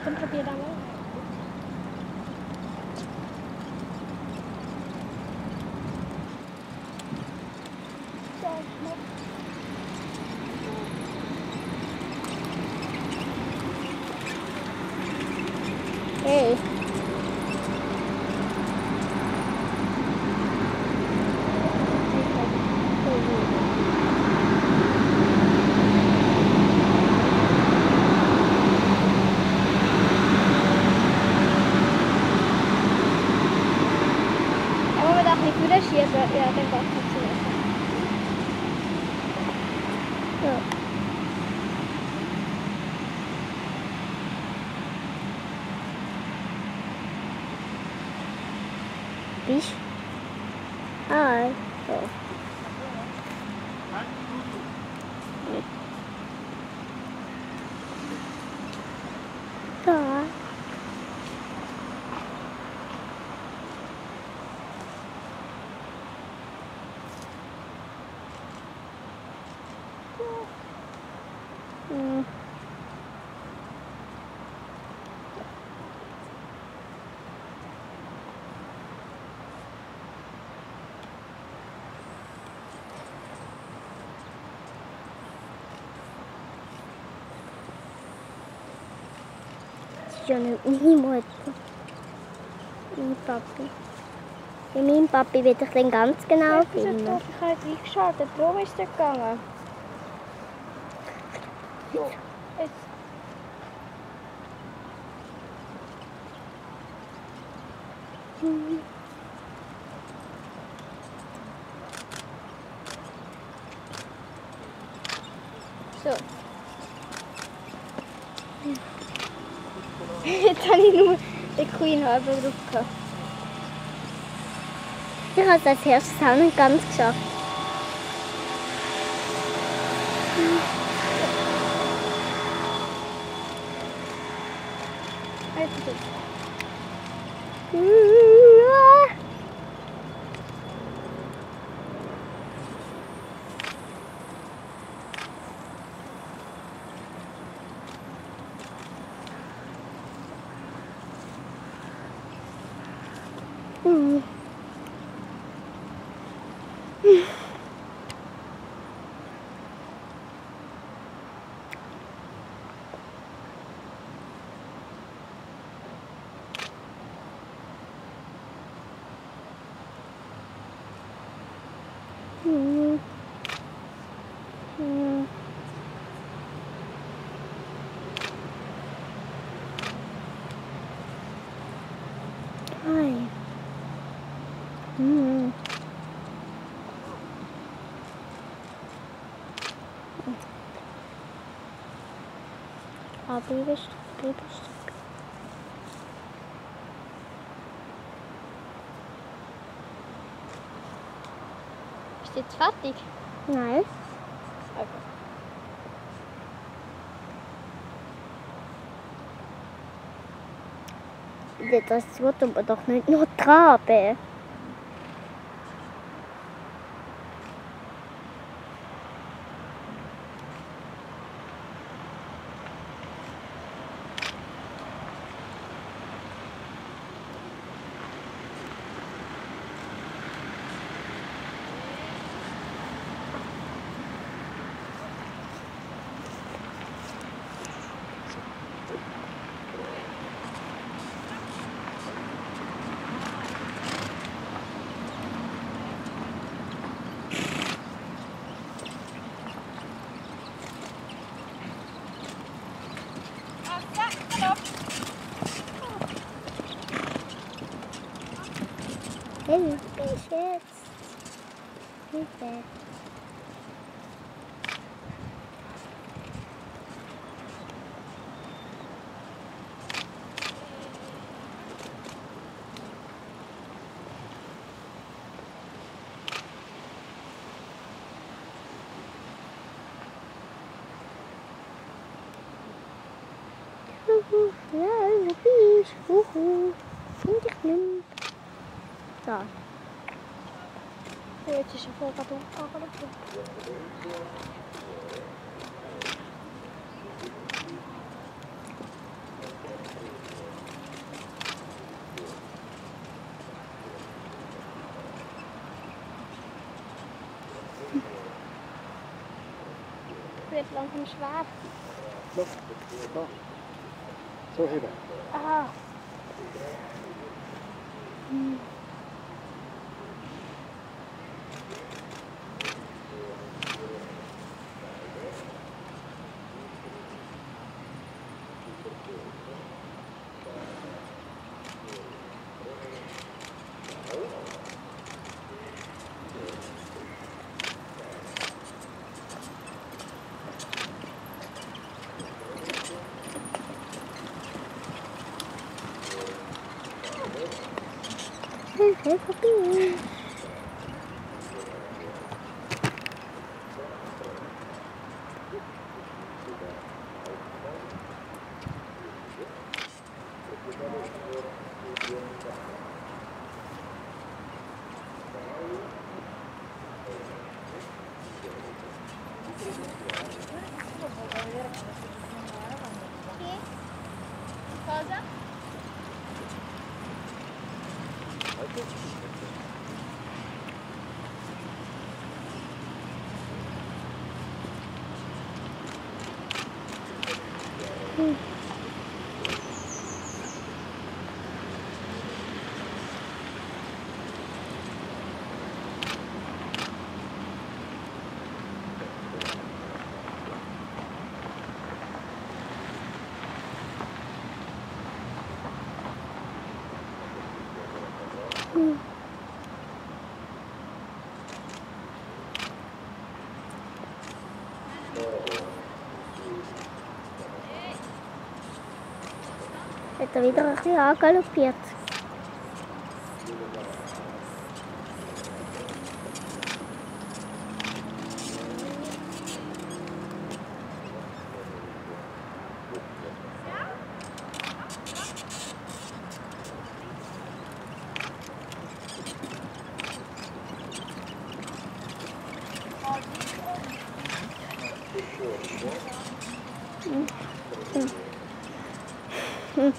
open terlebih dahulu. fish. Hi. Oh. Eine Unimutter. Mein Papi. Bei meinem Papi will ich den ganz genau Ich finden. habe halt eingeschaltet, darum ist es gegangen. So, jetzt. So. Jetzt habe ich nur den Queen halber drücken. Ich habe es als erstes auch nicht ganz geschafft. Jetzt Oh. Mm-hmm. Ah, bleibst bleibst Ist jetzt fertig? Nein. Okay. Das wird aber doch nicht nur traben. Hey, patience. Hey, Ja, vies. Woehoe. Vind ik nu. Daar. Ja, het is een volkappel. Ik lang zwaar. 坐黑。É papinho. Rosa? Mm-hmm. Это видно, как я колю пять. 응. 응. 응.